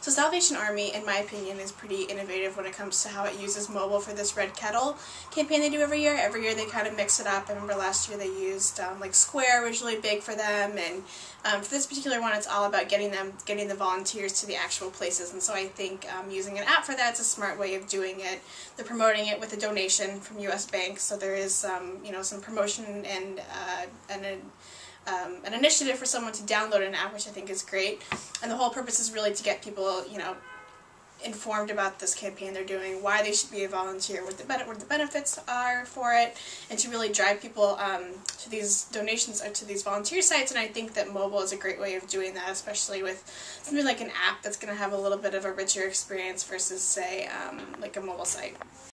So Salvation Army, in my opinion, is pretty innovative when it comes to how it uses mobile for this Red Kettle campaign they do every year. Every year they kind of mix it up. I remember last year they used um, like Square was really big for them, and um, for this particular one, it's all about getting them, getting the volunteers to the actual places. And so I think um, using an app for that's a smart way of doing it. They're promoting it with a donation from U.S. Bank, so there is um, you know some promotion and uh, and a, um, an initiative for someone to download an app, which I think is great. And the whole purpose is really to get people, you know, informed about this campaign they're doing, why they should be a volunteer, what the, what the benefits are for it, and to really drive people um, to these donations or to these volunteer sites. And I think that mobile is a great way of doing that, especially with something like an app that's going to have a little bit of a richer experience versus, say, um, like a mobile site.